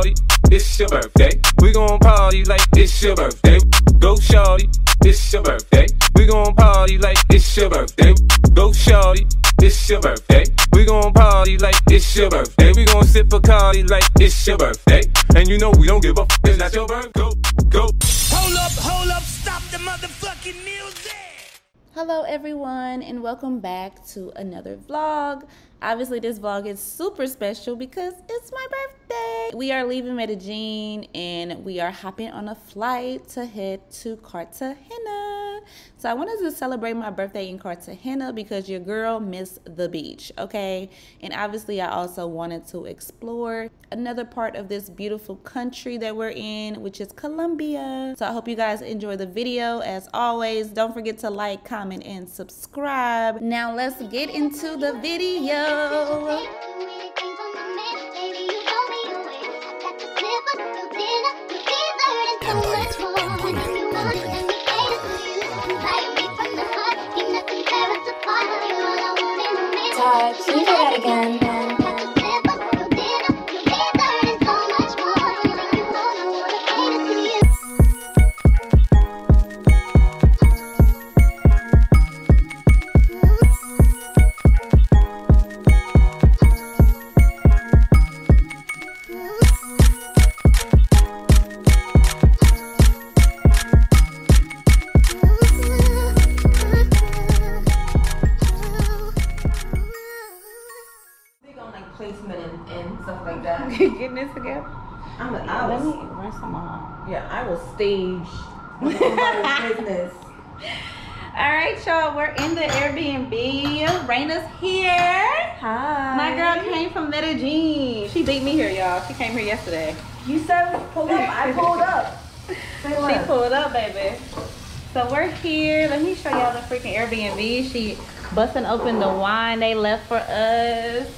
shorty, it's your birthday. We gon' party like it's your birthday. Go shorty, it's your birthday. We gon' party like it's your birthday. Go shorty, it's your birthday. We gon' party like it's your birthday. We gon' sip a party like it's your birthday. And you know we don't give a f- it's not your birthday. Go, go. Hold up, hold up, stop the motherfucking music! Hello everyone and welcome back to another vlog. Obviously this vlog is super special because it's my birthday. We are leaving Medellin and we are hopping on a flight to head to Cartagena. So I wanted to celebrate my birthday in Cartagena because your girl missed the beach, okay? And obviously I also wanted to explore another part of this beautiful country that we're in, which is Colombia. So I hope you guys enjoy the video. As always, don't forget to like, comment, and subscribe. Now let's get into the video. Todd, All right, y'all, we're in the Airbnb. Raina's here. Hi. My girl came from Medellin. She beat me here, y'all. She came here yesterday. You said pull up. I pulled up. She pulled up, baby. So we're here. Let me show y'all the freaking Airbnb. She busting open the wine they left for us.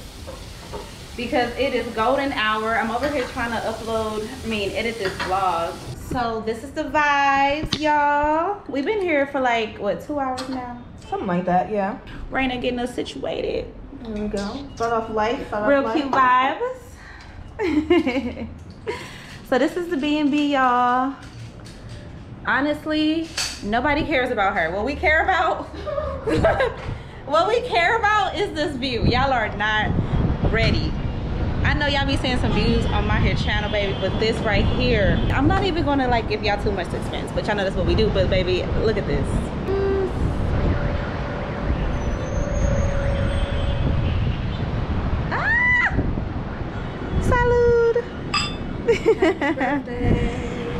Because it is golden hour. I'm over here trying to upload, I mean, edit this vlog. So this is the vibes, y'all. We've been here for like, what, two hours now? Something like that, yeah. Raina getting us situated. There we go. Start off light. Start Real off cute light. vibes. so this is the B&B, y'all. Honestly, nobody cares about her. What we care about, what we care about is this view. Y'all are not ready. I know y'all be seeing some views on my hair channel, baby, but this right here, I'm not even gonna like give y'all too much suspense, but y'all know that's what we do. But baby, look at this. Ah! Salud!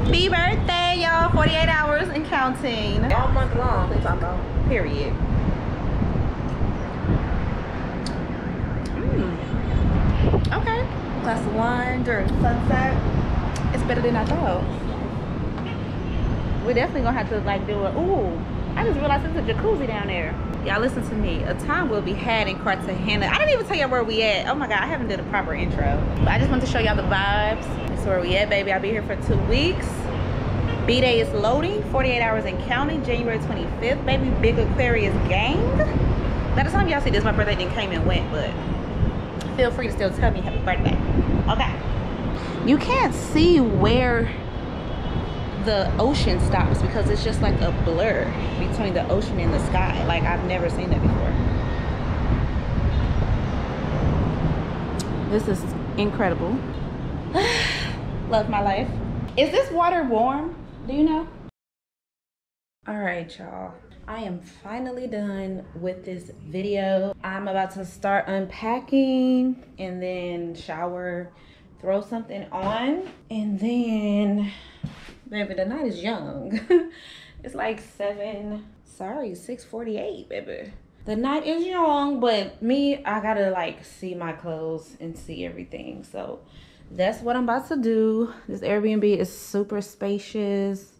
Be birthday, birthday y'all. 48 hours and counting. All month long. They talking about. Period. Mm. Okay. Glass of wine during sunset. It's better than I thought. We're definitely gonna have to like do a ooh. I just realized there's a jacuzzi down there. Y'all listen to me. A time will be had in Cartagena. I didn't even tell y'all where we at. Oh my god, I haven't did a proper intro. But I just want to show y'all the vibes. This is where we at, baby. I'll be here for two weeks. B-Day is loading, 48 hours and counting, January 25th, baby. Big Aquarius gang. By the time y'all see this, my birthday didn't came and went, but feel free to still tell me happy birthday. Okay. You can't see where the ocean stops because it's just like a blur between the ocean and the sky. Like I've never seen that before. This is incredible. Love my life. Is this water warm? Do you know? All right, y'all. I am finally done with this video. I'm about to start unpacking and then shower, throw something on, and then, baby, the night is young. it's like seven, sorry, 6.48, baby. The night is young, but me, I gotta like see my clothes and see everything. So that's what I'm about to do. This Airbnb is super spacious.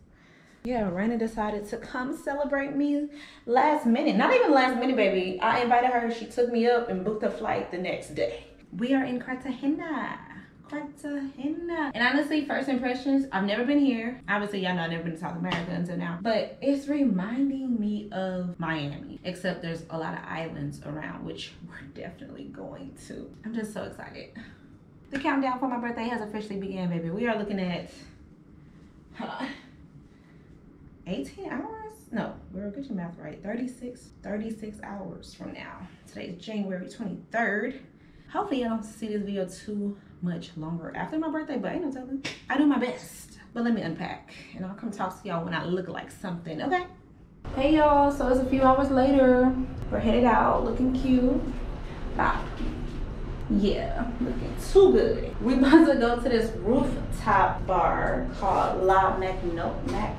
Yeah, Raina decided to come celebrate me last minute. Not even last minute, baby. I invited her. She took me up and booked a flight the next day. We are in Cartagena. Cartagena. And honestly, first impressions, I've never been here. Obviously, y'all know I've never been to South America until now. But it's reminding me of Miami. Except there's a lot of islands around, which we're definitely going to. I'm just so excited. The countdown for my birthday has officially begun, baby. We are looking at on, 18 hours? No, we're get your math right. 36, 36 hours from now. Today's January 23rd. Hopefully I don't see this video too much longer after my birthday, but ain't no telling. I do my best. But let me unpack and I'll come talk to y'all when I look like something, okay? Hey y'all, so it's a few hours later. We're headed out, looking cute. Bye. Yeah, looking too good. We about to go to this rooftop bar called La Magno Mac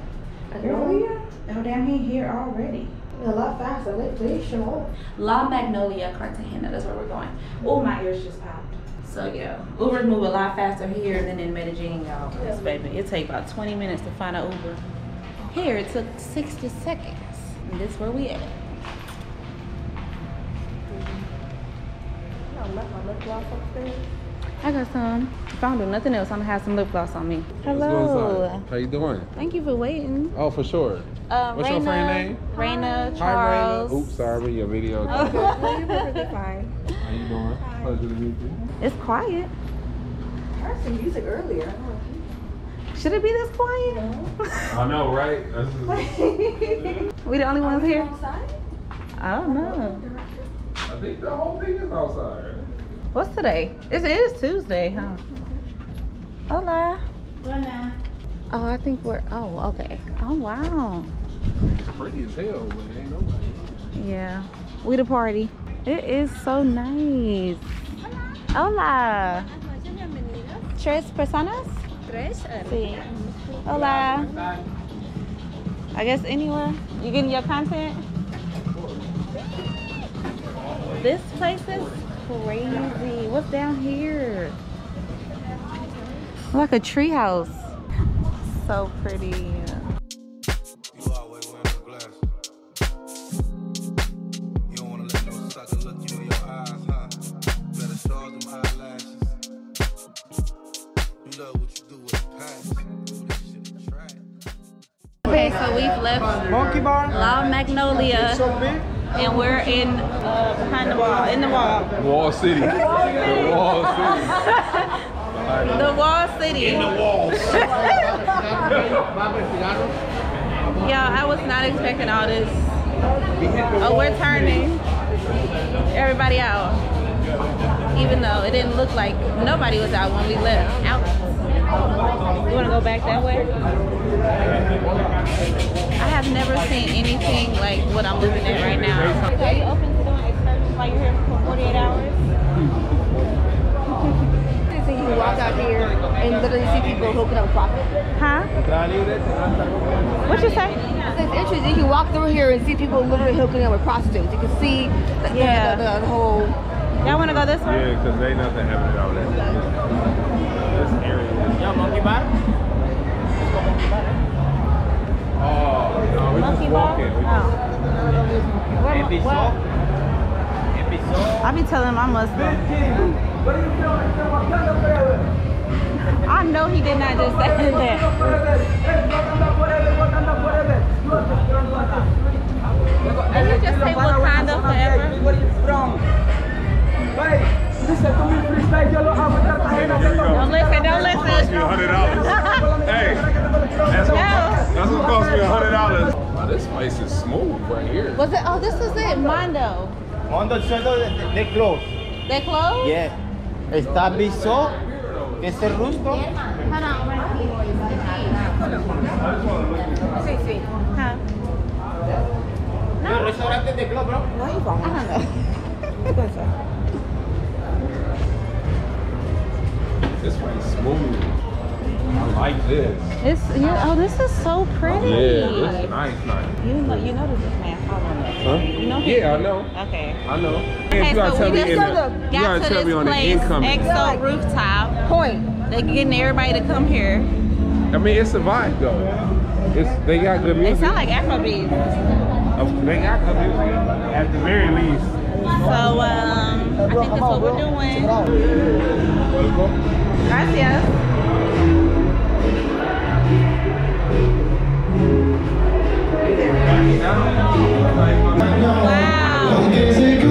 Magnolia. Oh, down here, here already. A lot faster. They, they show. La Magnolia, Cartagena. That's where we're going. Oh, my ears just popped. So yeah, Ubers move a lot faster here than in Medellin, y'all. Yes, baby. It take about 20 minutes to find an Uber. Here it took 60 seconds. And this where we at. I left my lip gloss upstairs. I got some. If I don't do nothing else, I'm gonna have some lip gloss on me. Hello. How you doing? Thank you for waiting. Oh, for sure. Uh, What's your friend name? Raina Hi, Charles. Raina. Oops, sorry, your video. No, you're perfectly fine. How you doing? Pleasure to meet you. It's quiet. I heard some music earlier. Should it be this quiet? I know, right? That's we the only ones here? Outside? I don't know. I think the whole thing is outside. What's today? It is Tuesday, huh? Hola. Hola. Oh, I think we're. Oh, okay. Oh, wow. It's pretty as hell, but ain't nobody. Yeah. We the party. It is so nice. Hola. Tres personas? Tres. Uh, sí. Hola. I guess anywhere. You getting your content? This place is crazy. What's down here? Like a tree house. So pretty. You always wearing them glasses. You don't wanna let no sucker look you in your eyes, huh? Better start them eyelashes. You love what you do with the past. Do this shit in the trash. Okay, so we've left Monkey bar. La Magnolia So big. And we're in uh, behind the wall, in the wall. Wall City. the Wall City. The wall city. In the walls. yeah, I was not expecting all this. Oh, we're turning everybody out. Even though it didn't look like nobody was out when we left. Out. You wanna go back that way? I have never seen anything like what I'm looking at right now. Are you open to doing excursions while you're here for 48 hours? So you can walk out here and literally see people hooking up profit. Huh? What you say? It's interesting. You can walk through here and see people literally hooking up with prostitutes. You can see the, the- Yeah. the, the whole. Y'all wanna go this way? Yeah, because they nothing happening out there. This area. Yeah, monkey bar. Oh, no, we're Monkey just bar? walking. We Oh. Where- Episode. Episode. I be telling him I'm Muslim. I know he did not just say that. Did he just say Wakanda forever? Don't listen, don't listen. hundred dollars. hey, that's what, that's what cost me a hundred dollars. Wow, this place is smooth right here. Was it? Oh, this is it, Mondo. On the they close. They closed? Yeah. Está Biso, que es el rusto. Sí, sí. Huh? El restaurante de club, bro. No, you wrong. I don't know. Ah, This place smooth. I like this. It's yeah. Oh, this is so pretty. Yeah, this is nice, nice. You know, you know this is man following us. Huh? You know him. Yeah, I know. Okay. I know. Okay, you gotta so tell we me just in got the, you got gotta to tell this me on the place. EXO rooftop. Point. They're getting everybody to come here. I mean, it's a vibe though. It's they got good They music. sound like Afrobeat. Oh, they got good music at the very least. So um, I think that's what we're doing. Gracias. Wow.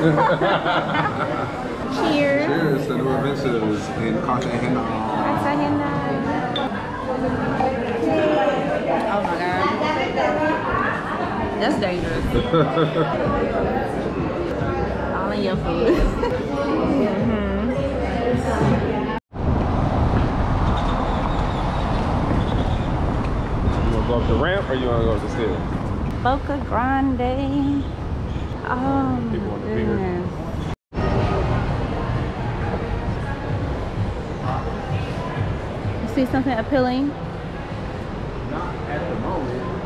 Cheers. Cheers to new adventures in Cartagena. Oh my god. That's dangerous. All in your food. Mm-hmm. You wanna go up the ramp or you wanna go up the stairs? Boca Grande. Oh People want to be here. goodness. You see something appealing? Not at the moment.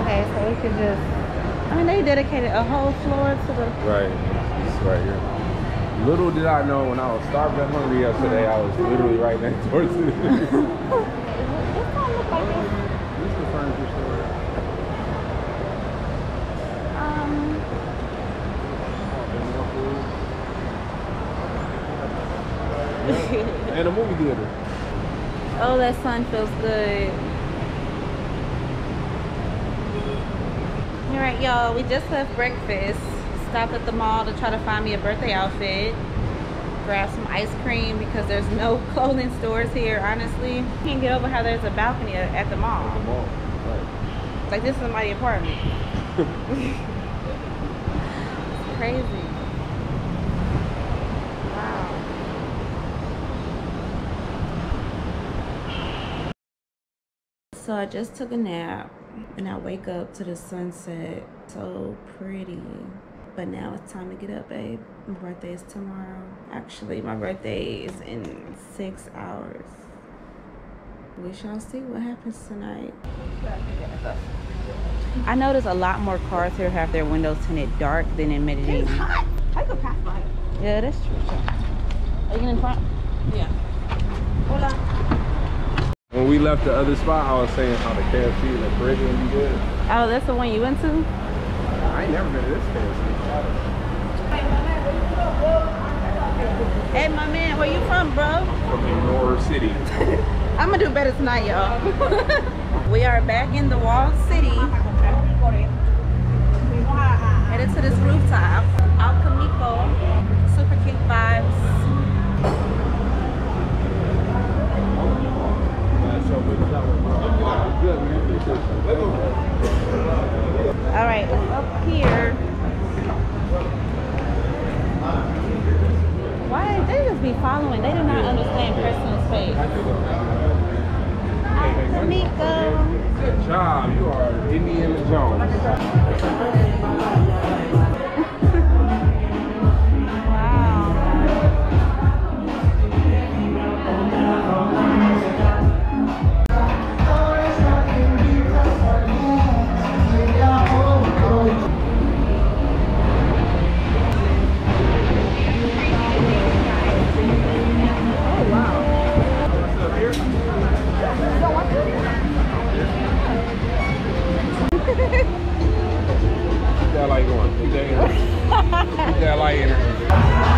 Okay, so we could just. I mean, they dedicated a whole floor. Right. It's right here. Little did I know when I was starved and hungry yesterday, I was literally right next door to this. this is the furniture store. Um, and a movie theater. oh, that sun feels good. All right, y'all. We just left breakfast. Stopped at the mall to try to find me a birthday outfit. Grab some ice cream because there's no clothing stores here. Honestly, can't get over how there's a balcony at the mall. The mall. Right. Like this is my apartment. Crazy. Wow. So I just took a nap and I wake up to the sunset. So pretty. But now it's time to get up, babe. My birthday is tomorrow. Actually, my birthday is in six hours. We shall see what happens tonight. I notice a lot more cars here have their windows tinted dark than in Medellin. It's hot. I could pass by. Yeah, that's true. Are you getting in front? Yeah. Hola. When we left the other spot, I was saying how the KFC in the Caribbean be good. Oh, that's the one you went to? Ain't never been to this KFC. Hey, my man, where you from, bro? From Ignore City. I'm gonna do better tonight, y'all. we are back in the walled city. Headed to this rooftop. Alquímico. Super cute vibes. All right, up here. Why they just be following? They do not understand personal space. Alquímico. Good job. You are Indiana Jones. that light going. Keep that energy. Keep that light.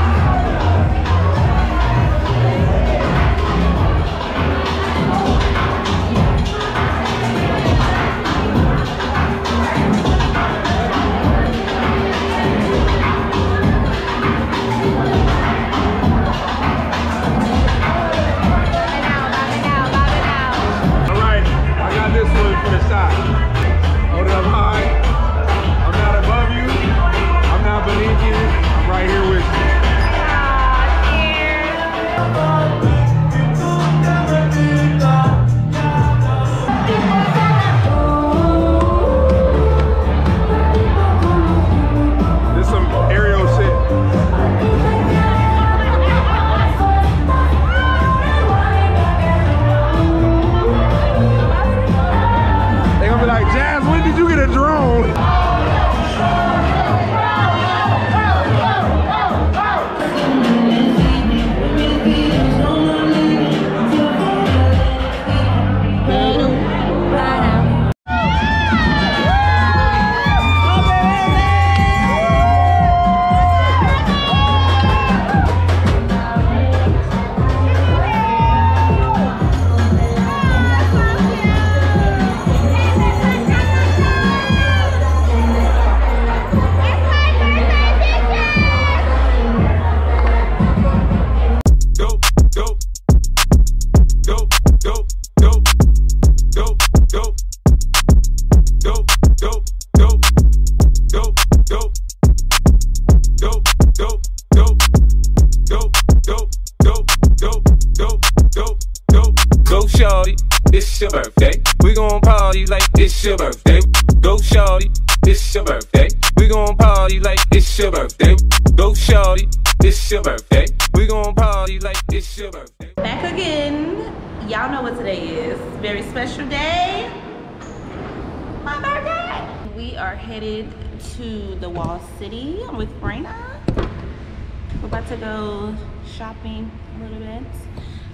To go shopping a little bit.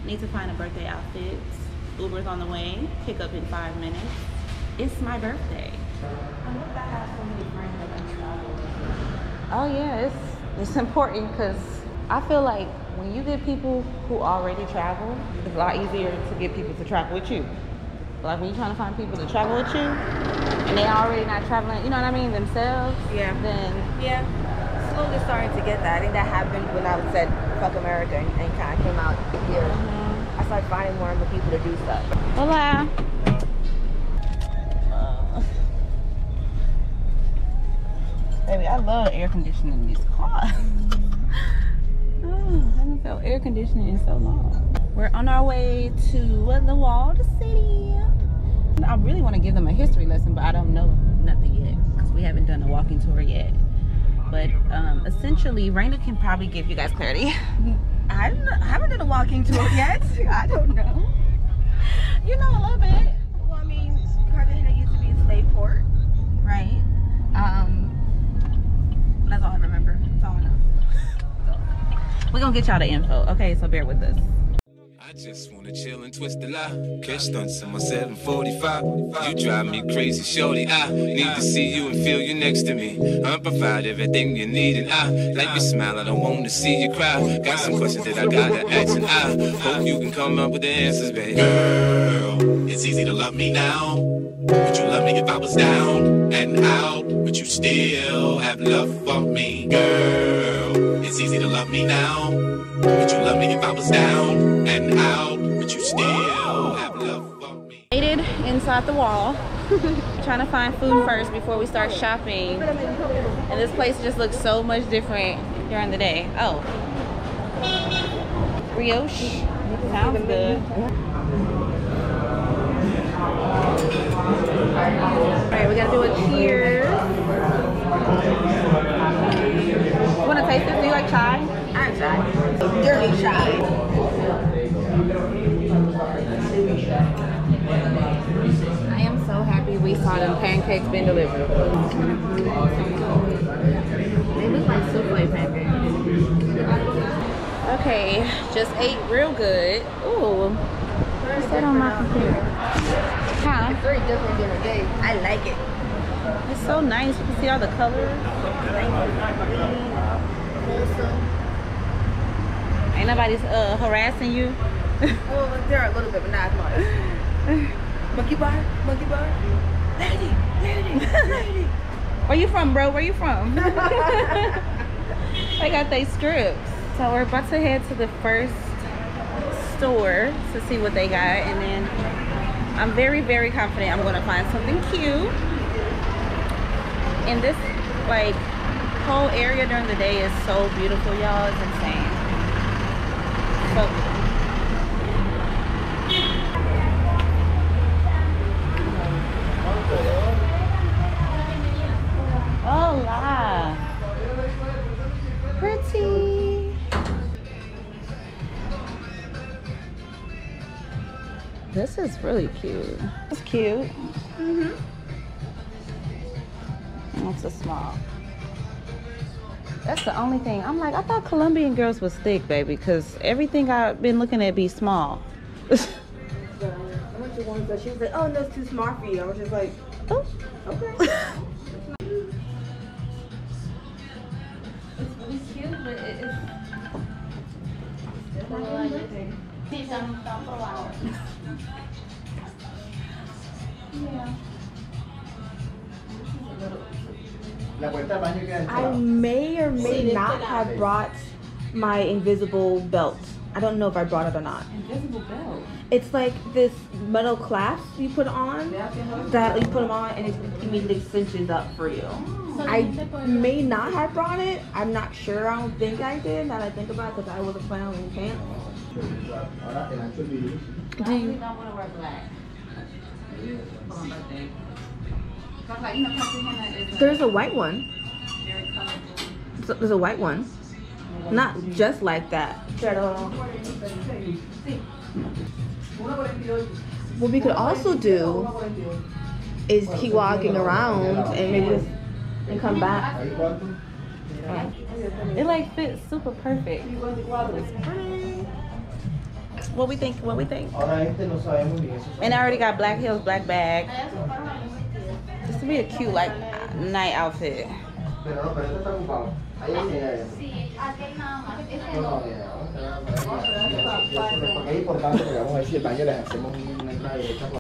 Need to find a birthday outfit. Uber's on the way. Pick up in five minutes. It's my birthday. Oh yeah, it's it's important because I feel like when you get people who already travel, it's a lot easier to get people to travel with you. Like when you're trying to find people to travel with you, and they already not traveling, you know what I mean, themselves. Yeah. Then Yeah. Slowly starting to get that. I think that happened when I said fuck America and, and kind of came out here. Mm-hmm. I started finding more and more people to do stuff. Hola. Baby, I love air conditioning in these cars. oh, I haven't felt air conditioning in so long. We're on our way to the Walled City. I really want to give them a history lesson, but I don't know nothing yet because we haven't done a walking tour yet. But um, essentially, Raina can probably give you guys clarity. I, don't know, I haven't done a walking tour yet. I don't know. you know a little bit. Well, I mean, Cartagena used to be a slave port. Right. Um, that's all I remember. That's all I know. So, we're gonna get y'all the info. Okay, so bear with us. Just wanna chill and twist the lie. Catch stunts in my 745. You drive me crazy, shorty. I need to see you and feel you next to me. I provide everything you need, and I like your smile. I don't wanna see you cry. Got some questions that I gotta ask, and I hope you can come up with the answers, baby. Girl, it's easy to love me now. Would you love me if I was down and out? Would you still have love for me? Girl, it's easy to love me now. Would you love me if I was down and out? Would you still have love for me? It inside the wall. Trying to find food first before we start shopping. And this place just looks so much different during the day. Oh. Brioche. Sounds good. Alright, we gotta do a cheers. Wanna taste this? Do you like chai? I tried. Dirty shy. I am so happy we saw them pancakes being delivered. They look like souffle pancakes. Okay, just ate real good. Ooh, what's that on my computer? Huh? It's very different a day. I like it. It's so nice. You can see all the colors. Ain't nobody's uh, harassing you. Well, there are a little bit, but not as much. Monkey bar, monkey bar. Lady, lady, lady. Where you from, bro? Where you from? they got their scripts. So we're about to head to the first store to see what they got, and then I'm very, very confident I'm gonna find something cute. And this like whole area during the day is so beautiful, y'all. It's insane. So. Hola. Pretty. This is really cute. It's cute. Mm-hmm. It's a small. That's the only thing. I'm like, I thought Colombian girls was thick, baby, because everything I've been looking at be small. I went to one that she was like, oh, no, it's too small for you. I was just like, oh. okay. It's really cute, but it, it's. Yeah. La puerta del baño queda I may or may not have brought my invisible belt. I don't know if I brought it or not. Invisible belt. It's like this metal clasp you put on that you put them on and it immediately cinches up for you. I may not have brought it. I'm not sure. I don't think I did. Now that I think about it, because I wasn't planning on wearing pants. Do you? don't want to wear black. For my birthday. Cause like, you know, Cartagena is There's a white one. very colorful. So there's a white one. Not just like that. What we could also do is keep walking around and maybe just and come back. It like fits super perfect. What we think? What we think? And I already got black heels, black bag. This would be a cute like night outfit.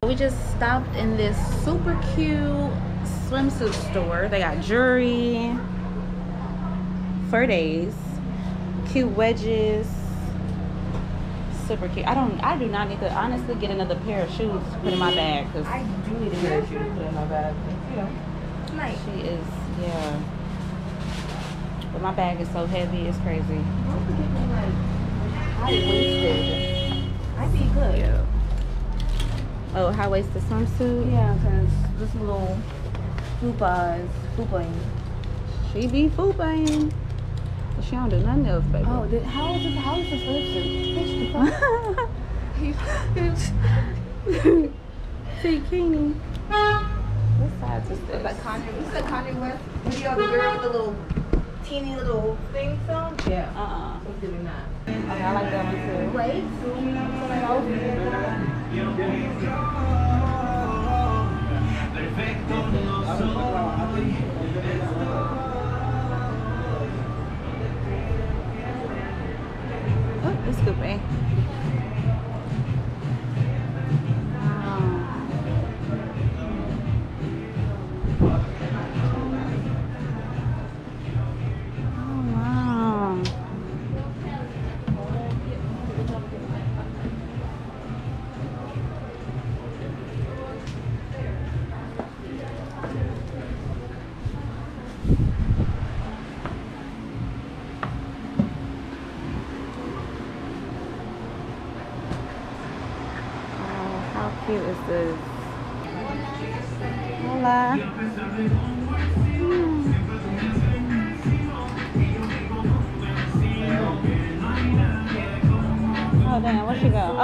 We just stopped in this super cute swimsuit store. They got jewelry, fur days, cute wedges. Super cute. I don't. I do not need to honestly get another pair of shoes to put in my bag because I do need a pair of shoes to put in my bag. You know, nice. she is. Yeah. But my bag is so heavy. It's crazy. Don't forget me like high waisted. I be good. Yeah. Oh, high waisted swimsuit. Yeah, cause this little fupa is fupaing. She be fooping. But she don't do nothing else, baby. Oh, did, how is this? How is this swimsuit? Bitch, the fuck? See, Keeney. What size is this? Like Kanye, you said Kanye West video of the girl with the little teeny little thing film? Yeah. Uh-uh. Let's do that. Okay, I like that one too. Wait. Oh, it's good, babe. Eh. Wow.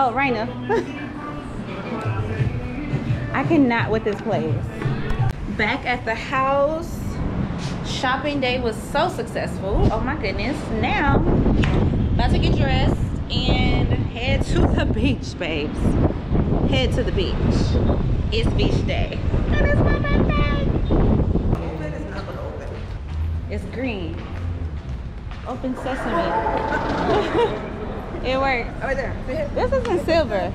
Oh, Raina. I cannot with this place. Back at the house. Shopping day was so successful. Oh my goodness. Now, about to get dressed and head to the beach, babes. Head to the beach. It's beach day. And it's my birthday. It's green. Open sesame. it works. Right there. This isn't silver.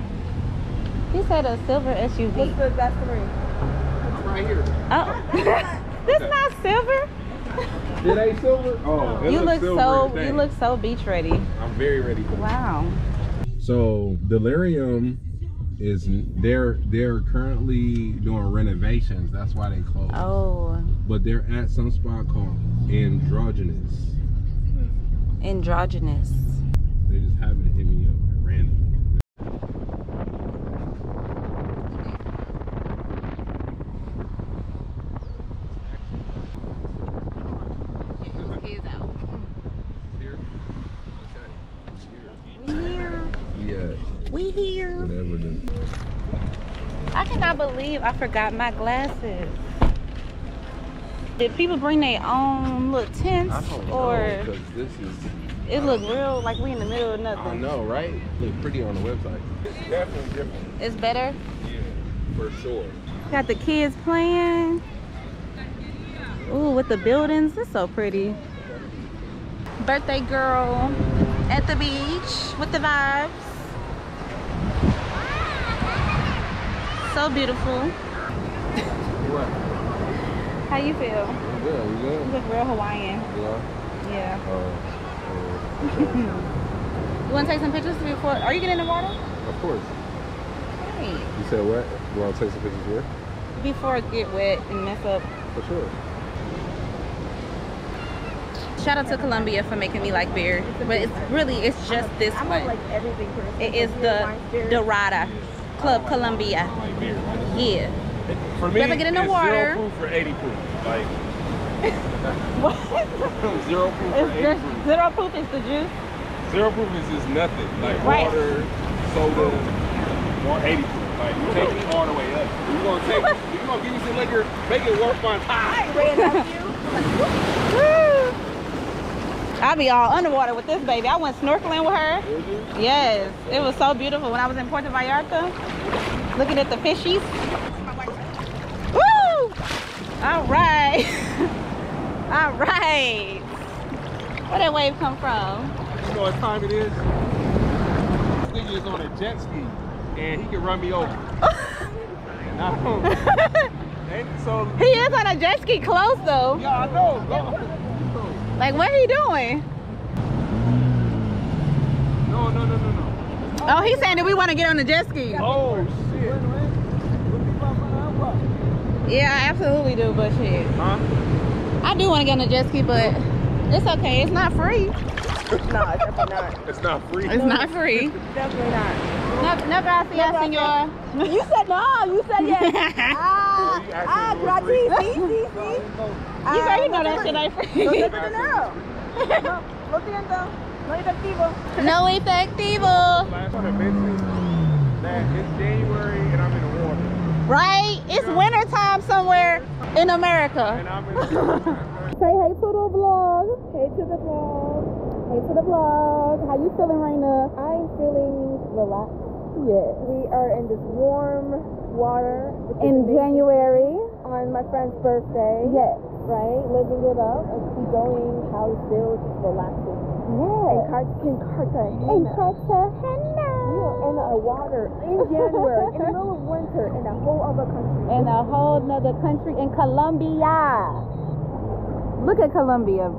He said a silver SUV. What's the that's the ring? Right here. Oh, this not silver. It ain't silver? Oh, it You look so as you look so beach ready. I'm very ready for. Wow. So Delirium is they're they're currently doing renovations. That's why they closed. Oh, But they're at some spot called Androgynous. androgynous. They just happen to hit me up at random. Here. Here. Yeah. We here. Whatever the I cannot believe I forgot my glasses. Did people bring their own little tents, or because this is it look real like we in the middle of nothing. I know, right? Look pretty on the website. It's definitely different. It's better. Yeah, for sure. Got the kids playing. Ooh, with the buildings. It's so pretty. Birthday girl at the beach with the vibes. So beautiful. What? How you feel? I'm good. You You good? look real Hawaiian. Yeah. Yeah. Oh. Mm-hmm. You want to take some pictures before? Are you getting in the water? Of course. Hey. You said what? You want to take some pictures here? Before it get wet and mess up. For sure. Shout out to Colombia for making me like beer, but it's really it's just this I'm one. like everything. It is the. Dorada Club Colombia. Yeah. For me, Never get in the it's water. zero proof for 80 proof. Like, What? zero proof for It's 80 zero proof is the juice. Zero proof is just nothing. Like Right. water, soda, 180 proof. Like, take me all the way up. If you gonna take, if you gonna give me some liquor, make it worth my time. Wray Nephew. I'll be all underwater with this baby. I went snorkeling with her. Yes, it was so beautiful when I was in Puerto Vallarta, looking at the fishies. Woo! All right, all right. Where that wave come from? You know what time it is? This nigga is on a jet ski, and he can run me over. and I don't. and so, He is on a jet ski close though. yeah, I know. Go. Like what he doing? No, no, no, no, no. Oh, he's saying that we want to get on the jet ski. Oh shit. Yeah, I absolutely do, but shit. Huh? I do want to get on the jet ski, but it's okay. It's not free. No, it's definitely not. It's not free. It's not free. Definitely not. No, no gracias, senor. You said no. You said yes. ah, You ah, actually gratis. See, see, see. You girl, you know that shit ain't free. te dinero. No, lo siento. No efectivo. no efectivo. I want to that it's January and I'm in the water. Right? It's winter time somewhere in America. And I'm in the Say hey to the vlog. Hey to the vlog. Hey to the vlog. How you feeling right now? I'm feeling relaxed. Yeah. We are in this warm water In. January. on my friend's birthday. Yes. Right? Living it up and keep going how it feels, just relaxing. In, Yeah. Car- in Cartagena. In Cartagena. In the water in January, in the middle of winter, in a whole other country. in a whole other country in Colombia. Look at Colombia.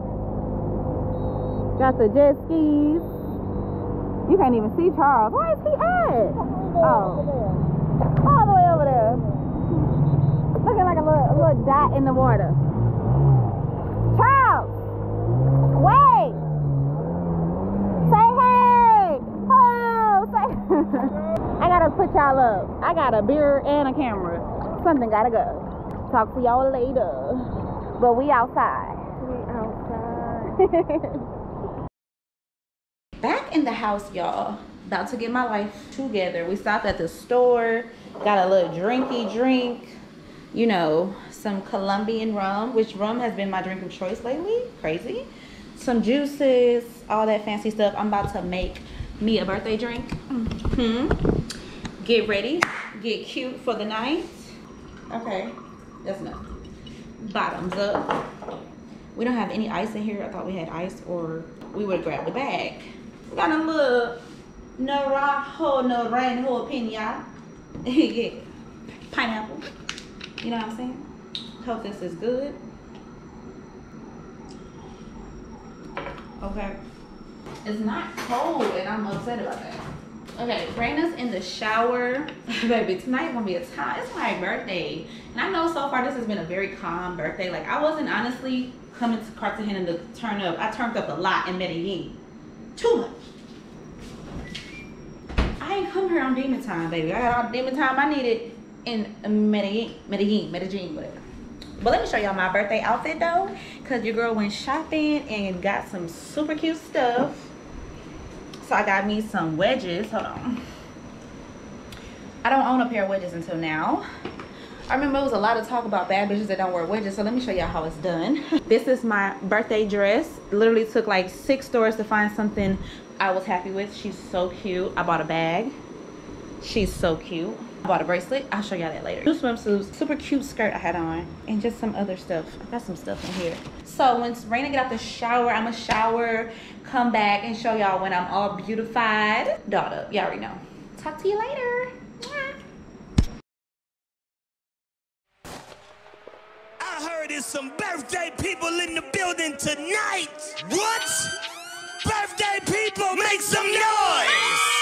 Got the jet skis. You can't even see Charles. Where is he at? Oh, all the way over there. Looking like a little, a little dot in the water. Charles, wait. Say hey. Oh, say. I gotta put y'all up. I got a beer and a camera. Something gotta go. Talk to y'all later. But we outside. We outside. Back in the house, y'all. About to get my life together. We stopped at the store, got a little drinky drink. You know, some Colombian rum, which rum has been my drink of choice lately. Crazy. Some juices, all that fancy stuff. I'm about to make me a birthday drink. hmm Get ready, get cute for the night. Okay, that's enough. Bottoms up. We don't have any ice in here. I thought we had ice, or we would grabbed a bag. We got a little Narajo Naranjo Pina. yeah. Pineapple. You know what I'm saying? Hope this is good. Okay. It's not cold, and I'm upset about that. Okay, Raina's in the shower. Baby, tonight gonna be a time. It's my birthday. And I know so far this has been a very calm birthday. Like, I wasn't honestly coming to Cartagena to turn up. I turned up a lot in Medellin. Too much. I ain't come here on demon time, baby. I got all the demon time I needed in Medellin, Medellin, Medellin, whatever. But let me show y'all my birthday outfit though, cause your girl went shopping and got some super cute stuff. So I got me some wedges. Hold on. I don't own a pair of wedges until now. I remember it was a lot of talk about bad bitches that don't wear wedges. So let me show y'all how it's done. This is my birthday dress. Literally took like six stores to find something I was happy with. She's so cute. I bought a bag. She's so cute. Bought a bracelet. I'll show y'all that later. Two swimsuits, super cute skirt I had on, and just some other stuff. I got some stuff in here. So once Raina get out the shower, I'ma shower, come back, and show y'all when I'm all beautified. Daughter, y'all already know. Talk to you later. I heard there's some birthday people in the building tonight. What? Birthday people, make some noise.